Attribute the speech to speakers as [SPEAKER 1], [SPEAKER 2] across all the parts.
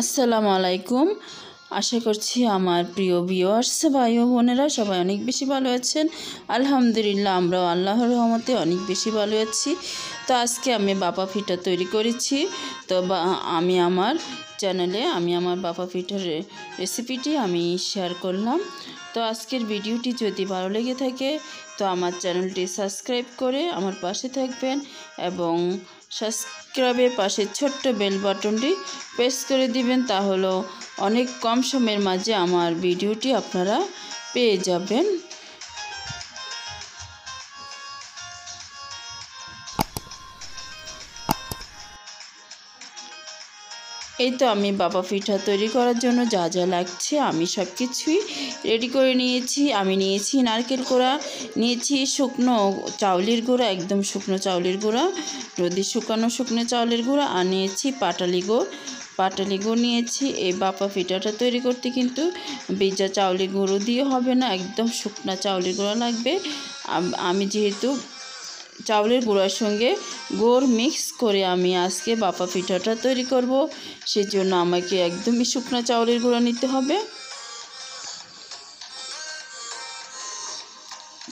[SPEAKER 1] আসসালামু আলাইকুম। আশা করছি আমার প্রিয় ভিউয়ার্স ভাই ও বোনেরা সবাই অনেক বেশি ভালো আছেন। আলহামদুলিল্লাহ আমরাও আল্লাহর রহমতে অনেক বেশি ভালো আছি। তো আজকে আমি বাপা ফিটা তৈরি করেছি। তো আমি আমার চ্যানেলে আমি আমার বাপা ফিটার রেসিপিটি আমি শেয়ার করলাম। তো আজকের ভিডিওটি যদি ভালো লেগে থাকে, তো আমার চ্যানেলটি সাবস্ক্রাইব করে আমার পাশে থাকবেন এবং সাবস্ক্রাইবের পাশে ছোট্ট বেল বাটনটি প্রেস করে দিবেন, তাহলেও অনেক কম সময়ের মাঝে আমার ভিডিওটি আপনারা পেয়ে যাবেন। এই তো আমি বাবা পিঠা তৈরি করার জন্য যা যা লাগছে, আমি সব কিছুই রেডি করে নিয়েছি। আমি নিয়েছি নারকেল কোড়া, নিয়েছি শুকনো চাউলের গুঁড়া, একদম শুকনো চাউলের গুঁড়া রোদে শুকানো শুকনো চাউলের গুঁড়া, আর নিয়েছি পাটালি গুড় পাটালি গুড় নিয়েছি, এই বাপা পিঠাটা তৈরি করতে কিন্তু বেজা চাউলের গুঁড়ো দিয়ে হবে না, একদম শুকনা চাউলের গুঁড়া লাগবে। আমি যেহেতু চাউলের গুঁড়ার সঙ্গে গুড় মিক্স করে আমি আজকে বাপা পিঠাটা তৈরি করব। সেজন্য আমাকে একদমই শুকনো চাউলের গুঁড়া নিতে হবে।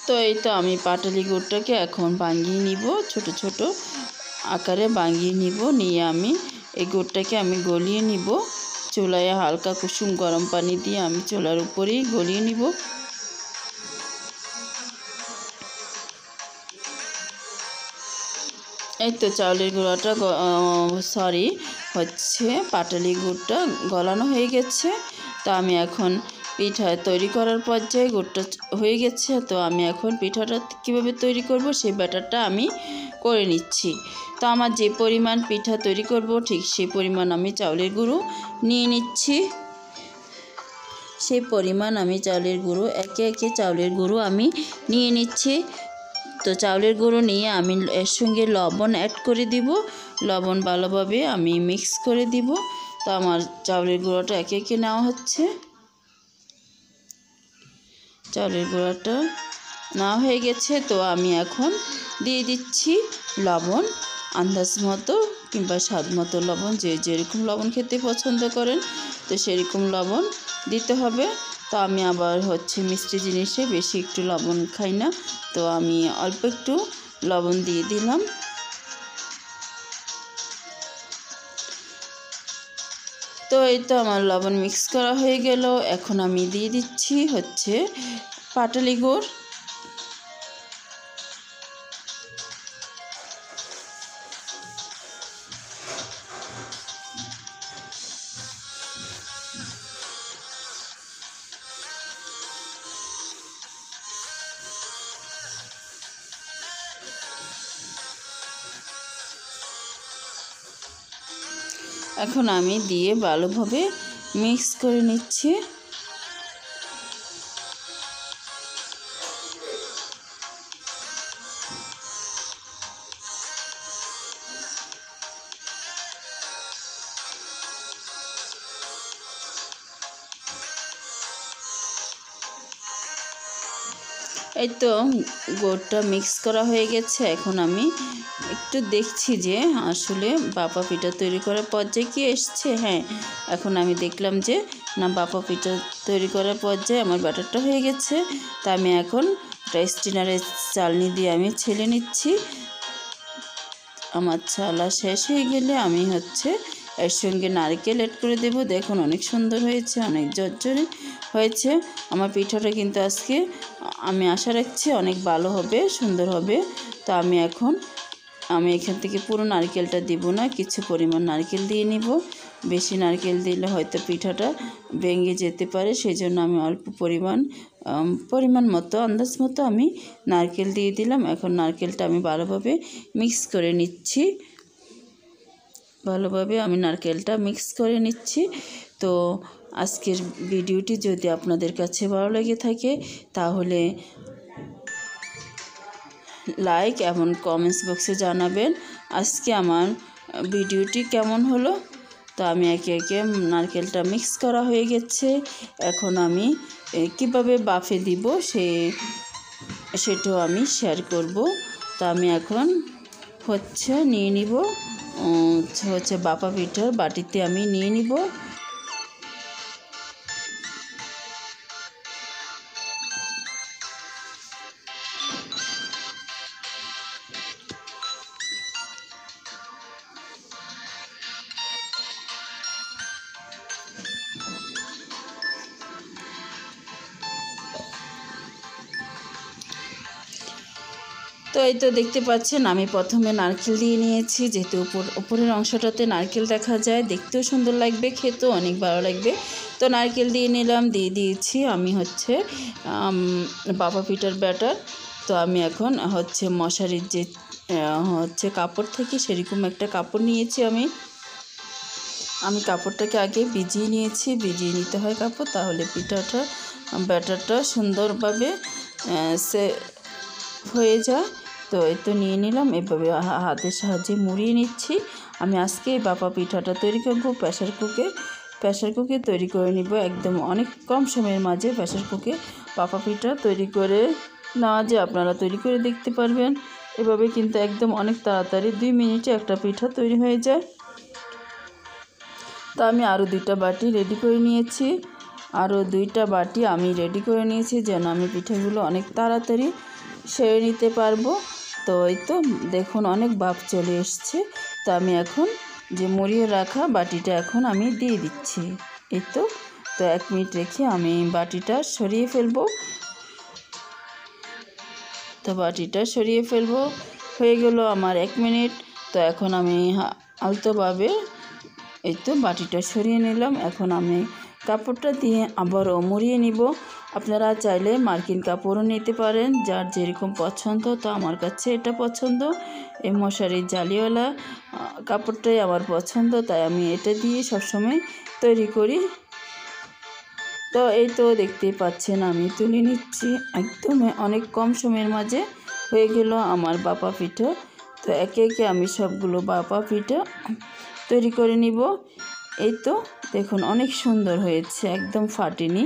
[SPEAKER 1] তো এই তো আমি পাটালি গুড়টাকে এখন ভাঙিয়ে নিব, ছোট ছোট আকারে ভাঙিয়ে নিব, নিয়ে আমি এই গুড়টাকে আমি গলিয়ে নিব। চুলায় হালকা কুসুম গরম পানি দিয়ে আমি চুলার উপরেই গলিয়ে নিব। এই তো চাউলের গুঁড়াটা সরি হচ্ছে পাটালি গুড়টা গলানো হয়ে গেছে। তো আমি এখন পিঠা তৈরি করার পর্যায়ে গুড়টা হয়ে গেছে। তো আমি এখন পিঠাটা কীভাবে তৈরি করব সেই ব্যাটারটা আমি করে নিচ্ছি। তো আমার যে পরিমাণ পিঠা তৈরি করব ঠিক সেই পরিমাণ আমি চাউলের গুঁড়ো নিয়ে নিচ্ছি। সেই পরিমাণ আমি চাউলের গুঁড়ো, একে একে চাউলের গুঁড়ো আমি নিয়ে নিচ্ছি। তো চাউলের গুঁড়ো নিয়ে আমি এর সঙ্গে লবণ অ্যাড করে দিব। লবণ ভালোভাবে আমি মিক্স করে দিব। তো আমার চাউলের গুঁড়োটা একে একে নেওয়া হচ্ছে। চাউলের গুঁড়োটা নেওয়া হয়ে গেছে। তো আমি এখন দিয়ে দিচ্ছি লবণ, আন্দাজ মতো কিংবা স্বাদ মতো লবণ। যে যেরকম লবণ খেতে পছন্দ করেন, তো সেরকম লবণ দিতে হবে। তো আমি আবার হচ্ছে মিষ্টি জিনিসে বেশি একটু লবণ খাই না। তো আমি অল্প একটু লবণ দিয়ে দিলাম। তো এই তো আমার লবণ মিক্স করা হয়ে গেল। এখন আমি দিয়ে দিচ্ছি হচ্ছে পাটালি গুড়। এখন আমি দিয়ে ভালোভাবে মিক্স করে নিচ্ছি। এই তো গোড়টা মিক্স করা হয়ে গেছে। এখন আমি একটু দেখছি যে আসলে বাপা পিঠা তৈরি করার পর্যায়ে কি এসছে হ্যাঁ। এখন আমি দেখলাম যে না, বাপা পিঠা তৈরি করার পর্যায়ে আমার ব্যাটারটা হয়ে গেছে, তা আমি এখন একটা স্টিনারের চালনি দিয়ে আমি ছেলে নিচ্ছি। আমার চালা শেষ হয়ে গেলে আমি হচ্ছে এর সঙ্গে নারকেল এড করে দেব। দেখুন, অনেক সুন্দর হয়েছে, অনেক জর্জরে হয়েছে। আমার পিঠাটা কিন্তু আজকে, আমি আশা রাখছি অনেক ভালো হবে, সুন্দর হবে। তো আমি এখন, আমি এখান থেকে পুরো নারকেলটা দিব না, কিছু পরিমাণ নারকেল দিয়ে নিব। বেশি নারকেল দিলে হয়তো পিঠাটা ভেঙে যেতে পারে সেই জন্য আমি অল্প পরিমাণ পরিমাণ মতো, আন্দাজ মতো আমি নারকেল দিয়ে দিলাম। এখন নারকেলটা আমি ভালোভাবে মিক্স করে নিচ্ছি। ভালোভাবে আমি নারকেলটা মিক্স করে নিচ্ছি। তো আজকের ভিডিওটি যদি আপনাদের কাছে ভালো লেগে থাকে, তাহলে লাইক এবং কমেন্টস বক্সে জানাবেন আজকে আমার ভিডিওটি কেমন হলো। তো আমি একে একে নারকেলটা মিক্স করা হয়ে গেছে। এখন আমি কীভাবে বাফে দিব সে, সেটাও আমি শেয়ার করব। তো আমি এখন হচ্ছে নিয়ে নিব। হচ্ছে বাপা পিঠার বাটিতে আমি নিয়ে নিব। তো এই তো দেখতে পাচ্ছেন, আমি প্রথমে নারকেল দিয়ে নিয়েছি, যেহেতু উপর, উপরের অংশটাতে নারকেল দেখা যায়, দেখতেও সুন্দর লাগবে, খেতেও অনেক ভালো লাগবে। তো নারকেল দিয়ে নিলাম, দিয়ে দিয়েছি আমি হচ্ছে বাবা পিঠার ব্যাটার। তো আমি এখন হচ্ছে মশারির যে হচ্ছে কাপড় থেকে সেরকম একটা কাপড় নিয়েছি আমি। আমি কাপড়টাকে আগে ভিজিয়ে নিয়েছি, ভিজিয়ে নিতে হয় কাপড়, তাহলে পিঠাটা, ব্যাটারটা সুন্দরভাবে সে হয়ে যায়। তো এই তো নিয়ে নিলাম। এভাবে হাতের সাহায্যে মুড়িয়ে নিচ্ছি। আমি আজকে এই বাপা পিঠাটা তৈরি করব প্রেশার কুকে। প্রেশার কুকে তৈরি করে নিব একদম অনেক কম সময়ের মাঝে প্রেশার কুকে। পাপা পিঠা তৈরি করে না যে আপনারা তৈরি করে দেখতে পারবেন। এভাবে কিন্তু একদম অনেক তাড়াতাড়ি দুই মিনিটে একটা পিঠা তৈরি হয়ে যায়। তো আমি আরও দুইটা বাটি রেডি করে নিয়েছি। আরও দুইটা বাটি আমি রেডি করে নিয়েছি যেন আমি পিঠাগুলো অনেক তাড়াতাড়ি সেরে নিতে পারব। তো এই তো দেখুন অনেক ভাপ চলে এসছে। তো আমি এখন যে মুড়িয়ে রাখা বাটিটা এখন আমি দিয়ে দিচ্ছি। এই তো তো এক মিনিট রেখে আমি বাটিটা সরিয়ে ফেলব। তো বাটিটা সরিয়ে ফেলব, হয়ে গেল আমার এক মিনিট। তো এখন আমি আলতোভাবে এই তো বাটিটা সরিয়ে নিলাম। এখন আমি কাপড়টা দিয়ে আবারও মুড়িয়ে নিব। আপনারা চাইলে মার্কিন কাপড়ও নিতে পারেন, যার যেরকম পছন্দ, তো আমার কাছে এটা পছন্দ। এই মশারির জালিওয়ালা কাপড়টাই আমার পছন্দ, তাই আমি এটা দিয়ে সবসময় তৈরি করি। তো এই তো দেখতেই পাচ্ছেন, আমি তুলে নিচ্ছি। একদম অনেক কম সময়ের মাঝে হয়ে গেল আমার বাপা পিঠা। তো একে একে আমি সবগুলো বাপা পিঠা তৈরি করে নিব। এই তো দেখুন, অনেক সুন্দর হয়েছে, একদম ফাটেনি।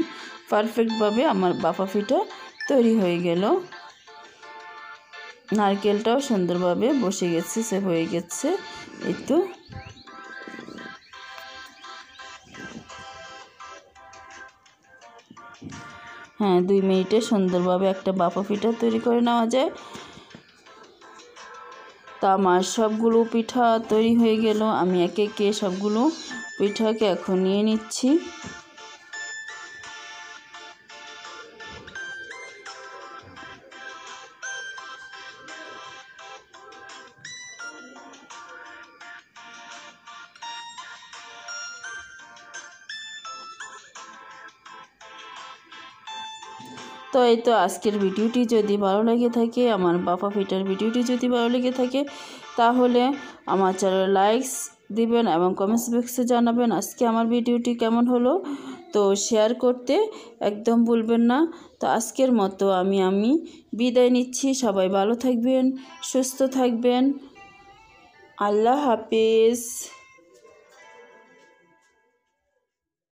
[SPEAKER 1] পারফেক্টভাবে আমার বাপা পিঠা তৈরি হয়ে গেল। নারকেলটাও সুন্দরভাবে বসে গেছে সে হয়ে গেছে। এই তো। হ্যাঁ দুই মিনিটে সুন্দরভাবে একটা বাপা পিঠা তৈরি করে নেওয়া যায়। তা আমার সবগুলো পিঠা তৈরি হয়ে গেল। আমি একে একে সবগুলো পিঠাকে এখন নিয়ে নিচ্ছি। তো এই তো আজকের ভিডিওটি যদি ভালো লেগে থাকে, আমার বাপা পিঠার ভিডিওটি যদি ভালো লেগে থাকে, তাহলে আমার চ্যানেল লাইকস দিবেন এবং কমেন্টস বক্সে জানাবেন আজকে আমার ভিডিওটি কেমন হলো। তো শেয়ার করতে একদম ভুলবেন না। তো আজকের মতো আমি আমি বিদায় নিচ্ছি। সবাই ভালো থাকবেন, সুস্থ থাকবেন। আল্লাহ হাফিজ।